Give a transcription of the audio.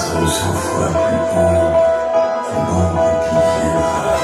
être cent fois plus ombre que l'ombre qui viendra.